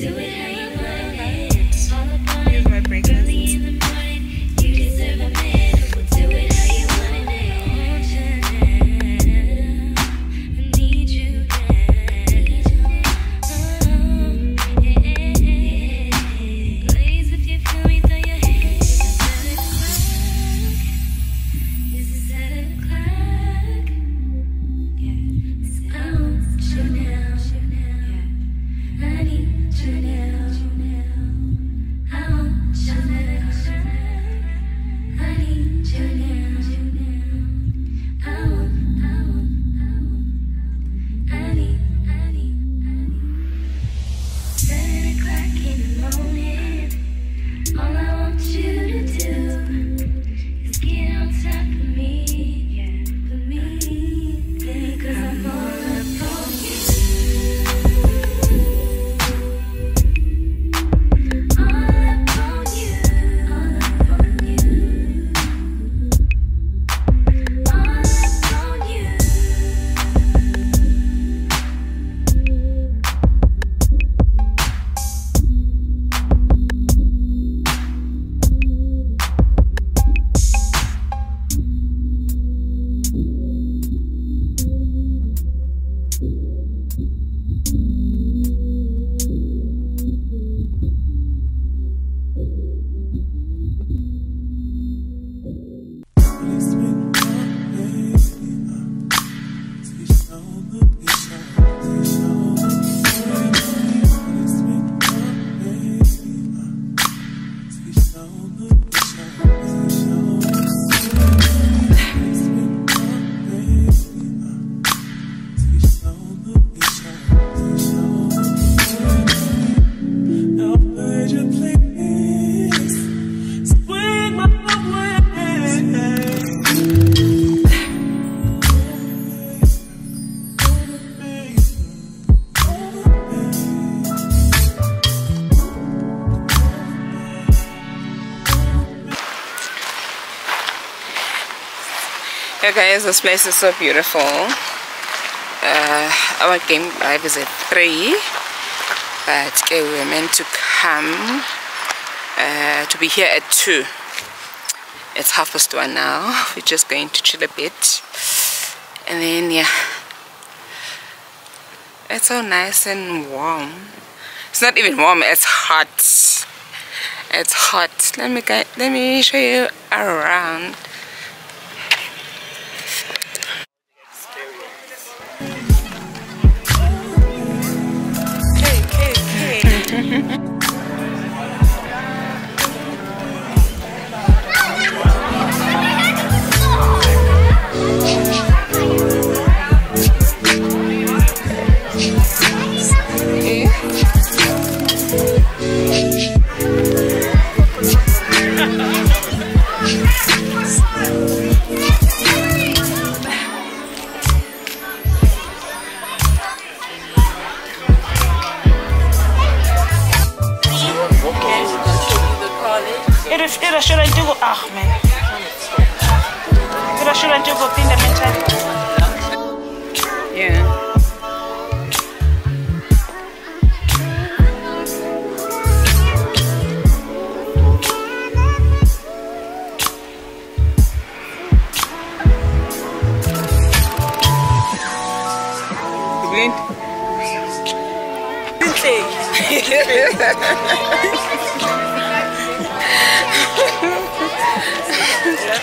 are down. Yeah, guys, this place is so beautiful. Uh, our game drive is at 3, but okay, we were meant to come uh, to be here at 2. It's half past 1 now. We're just going to chill a bit. And then, yeah. It's so nice and warm. It's not even warm, it's hot. It's hot. Let me, let me show you around. Ira ira shura njugo ah man. Ira shura njugo pinda mentali. Yeah. Blind.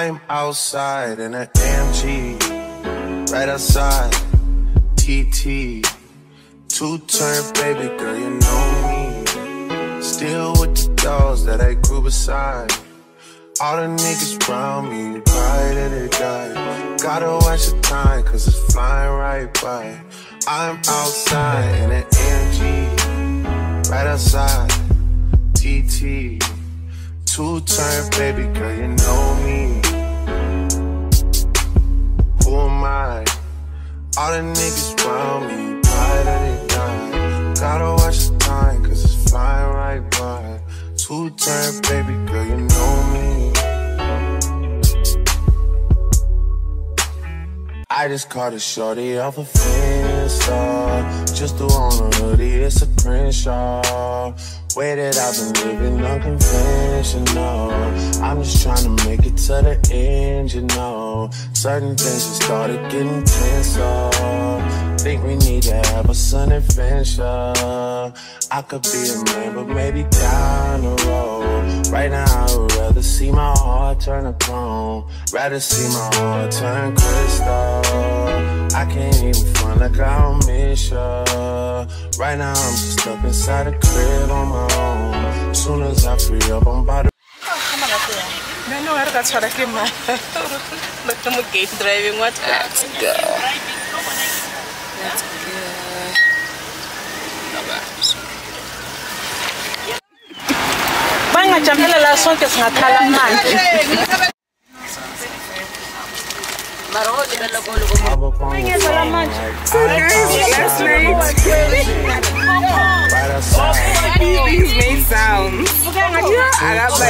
I'm outside in an AMG, right outside, TT. Two turn baby girl, you know me. Still with the dolls that I grew beside. All the niggas around me, ride or they die. Gotta watch the time, cause it's flying right by. I'm outside in an AMG, right outside, TT. Two turn baby girl, you know me. Who am I? All the niggas around me, ride or they die. Gotta watch the time, cause it's flying right by. Two turn baby girl, you know me. I just caught a shorty off a Finsta. Uh, just threw on a hoodie, it's a Crenshaw. Way that I've been living unconventional. I'm just trying to make it to the end, you know. Certain things have started getting tenser. Think we need to have a sun adventure. I could be a man, but maybe down the road. Right now, I would rather see my heart turn to chrome. Rather see my heart turn crystal. I can't even front like I don't miss ya. Right now, I'm just stuck inside a crib on my own. Soon as I free up, I'm about to. nane wa re ka tshwara ke ma ke mo gate driving what Let's go. Let's go. bangajamelela sonke singakhala manje sounds. Around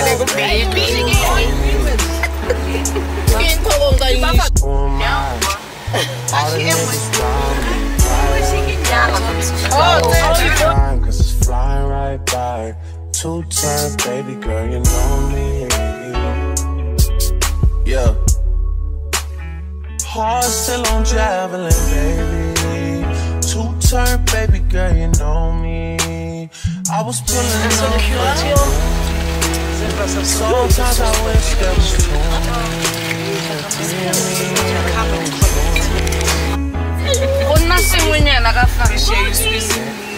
me, time, cause it's flying right. Two turn, baby girl, you know me. Yeah. Heart still on traveling, baby. Two turn, baby girl, you know me. I was pulling up. Sometimes I wish there was two.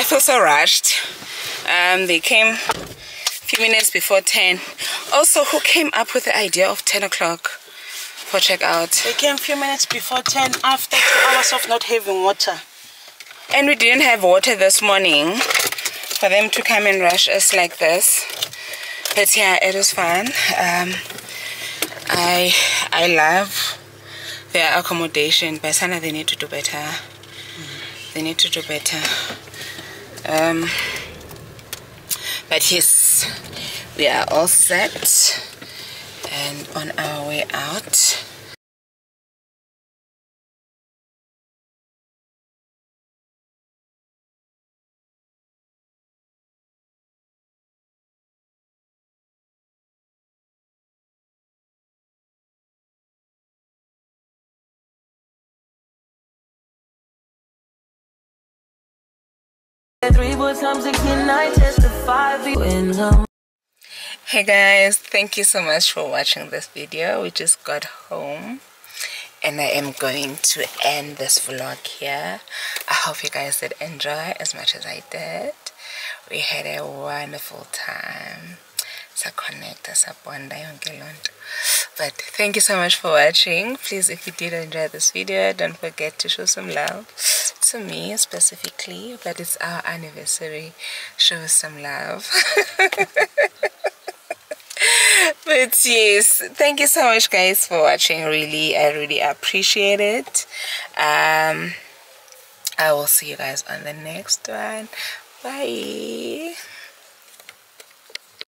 I feel so rushed. Um, they came a few minutes before 10. Also, who came up with the idea of 10 o'clock for checkout? They came a few minutes before 10 after two hours of not having water. And we didn't have water this morning for them to come and rush us like this. But yeah, it was fun. Um, I I love their accommodation, but Sana they need to do better. They need to do better. Um, but yes, we are all set and on our way out. Hey guys, thank you so much for watching this video. We just got home and I am going to end this vlog here. I hope you guys did enjoy as much as I did. We had a wonderful time. Sa-connect, sa-bonda, yonke lonto. But thank you so much for watching. Please, if you did enjoy this video, don't forget to show some love to me specifically. But it's our anniversary. Show us some love. but yes thank you so much guys for watching really i really appreciate it um i will see you guys on the next one bye